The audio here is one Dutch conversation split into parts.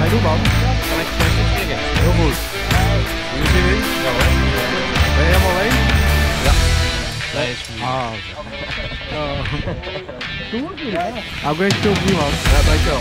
Hij doet wat. Kan ik Heel goed. Nu zin in? Ja hoor. Ben je helemaal alleen? Ja. Nee, is goed. Ah. Hier. Nou, ik ben stil op niemand. Ja, dankjewel.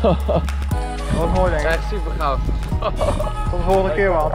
Wat mooi denk ik. Echt super. Tot de volgende keer man.